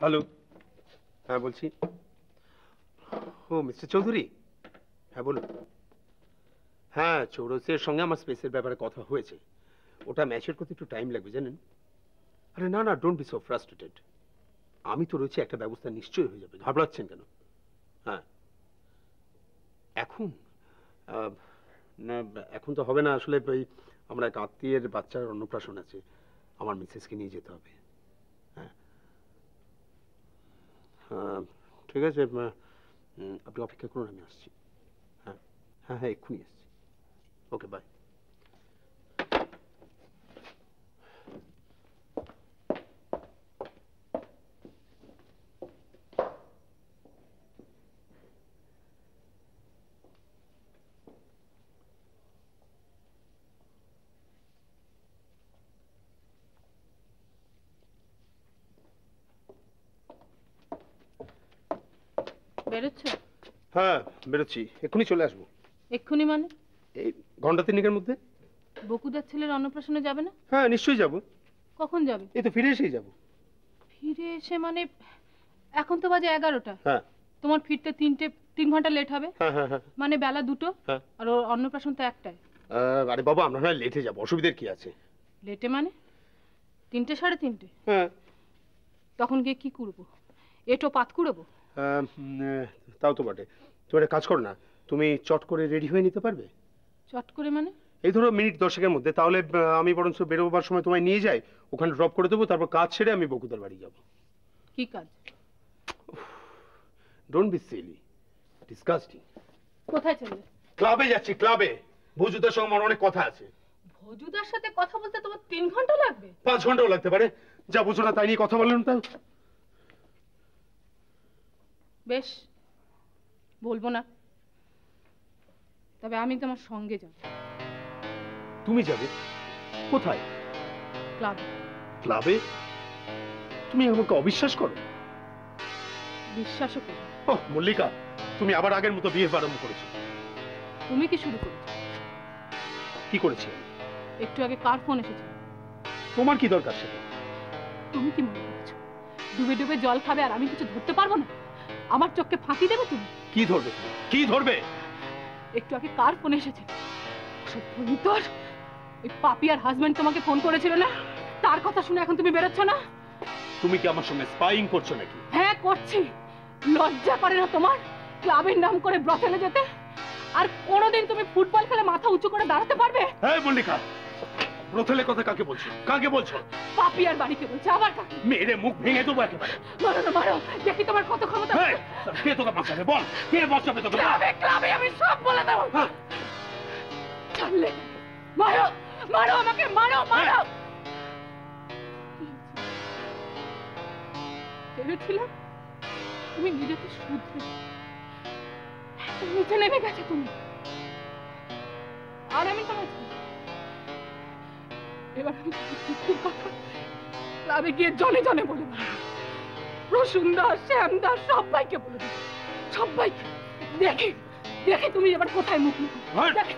Hello হ্যাঁ বলছি। ও, মিস্টার চৌধুরী? হ্যাঁ বলুন। হ্যাঁ চৌরসের সঙ্গে আমার স্পেসের ব্যাপারে কথা হয়েছে। ওটা ম্যাচের করতে একটু টাইম লাগবে, জানেন? আরে, না না ডোন্ট বি সো ফ্রাস্ট্রেটেড আমি তো রয়েছে, একটা ব্যবস্থা নিশ্চয়ই হয়ে যাবে। ঘাবড়াচ্ছেন কেন? হ্যাঁ। এখন? না, এখন তো হবে না। আসলে ওই আমরা এক আত্মীয়ের বাচ্চার অন্নপ্রাশন আছে। আমার মিসেসকে নিয়ে যেতে হবে হ্যাঁ আহ, ঠিক আছে আপনি অপেক্ষা করুন আমি আসছি। হ্যাঁ হ্যাঁ হ্যাঁ এক্ষুনি আসছি। ওকে বাই বেরোচ্ছ? হ্যাঁ বেরোচ্ছি। এক্ষুনি চলে আসব। এক্ষুনি মানে? এই ঘণ্টা তিনেকের মধ্যে। বকুদার ছেলের অন্নপ্রাশনে যাবে না? হ্যাঁ নিশ্চয়ই যাব। কখন যাবে? এই তো ফিরে এসেই যাব। ফিরে এসে মানে এখন তো বাজে এগারোটা। হ্যাঁ। তোমার ফিরতে তিনটে তিন ঘণ্টা লেট হবে। হ্যাঁ হ্যাঁ হ্যাঁ। মানে বেলা দুটো। আর ওর অন্নপ্রাশন তো একটাই আরে বাবা আমরা না লেটে যাব। অসুবিধার কি আছে? লেটে মানে? তিনটে সাড়ে তিনটে? হ্যাঁ। তখন গিয়ে কি করব? এটো পাত কুড়বো? তাও তো বটে। তুমি একটা কাজ করো না তুমি চট করে রেডি হয়ে নিতে পারবে? চট করে মানে? এই ধরো মিনিট দশেকের মধ্যে তাহলে আমি বরঞ্চ বেরোবার সময় তোমায় নিয়ে যাই ওখানে ড্রপ করে দেবো তারপর কাজ ছেড়ে আমি বকুদার বাড়ি যাব। কি কাজ? ডোন্ট বি সিলি ডিসকাস্টিং কোথায় চলবে ক্লাবে যাচ্ছি ক্লাবে। ভুজুদের সঙ্গে আমার অনেক কথা আছে। ভজুদার সাথে কথা বলতে তোমার তিন ঘণ্টা লাগবে? পাঁচ ঘন্টাও লাগতে পারে। যা বুঝো না তাই নিয়ে কথা বললেন তাও। বেশ বলব না। তবে আমি তোমার সঙ্গে যাব। তুমি যাবে? কোথায়? ক্লাব। ক্লাবে? তুমি আমাকে অবিশ্বাস করো? বিশ্বাসও করি ও মল্লিকা তুমি আবার আগের মতো বিয়ে আরম্ভ করেছ। তুমি কি শুরু করেছ? কি করেছি একটু আগে কার ফোন এসেছে? তোমার কি দরকার সেটা? তুমি কি মনে করছ? ডুবে ডুবে জল খাবে আর আমি কিছু ধরতে পারব না? আমার চোখকে ফাঁকি দেবে তুমি? কি ধরবে কি ধরবে? একটু আগে কার ফোন এসেছে? সব তোর ওই পাপি আর হাজবেন্ড তোমাকে ফোন করেছিল না? তার কথা শুনে এখন তুমি বেরোচ্ছ না? তুমি কি আমার সঙ্গে স্পাইং করছ নাকি? হ্যাঁ করছি। লজ্জা করে না তোমার? ক্লাবের নাম করে ব্রথেলে যেতে? আর কোনোদিন তুমি ফুটবল খেলে মাথা উঁচু করে দাঁড়াতে পারবে? হ্যাঁ মল্লিকা। ব্রথেলে কথা কাকে বলছো? কাকে বলছো? পাপি আর বাড়িতে বলছে আবার কাকে? মেরে মুখ ভেঙে দেবো একেবারে। মারো না মারো। দেখি তোমার কত ক্ষমতা কে তোকে বাঁচাবে? বল কে বাঁচাবে তোকে? ক্লাবে ক্লাবে আমি সব বলে দেবো। হ্যাঁ, ছাড়লে মারো মারো আমাকে মারো মারো। ভেবেছিলাম তুমি নিজেকে শুধরে নিচে নেমে গেছে তুমি। আর আমি তোমার এবার আমি দুঃখের কথা ক্লাবে গিয়ে জনে জনে বলে দেবো। প্রসুন্দর শ্যামদার সবাইকে বলে দেবো। সবাইকে। দেখি দেখি তুমি এবার কোথায় মুখ লুকো হ্যাঁ। দেখি।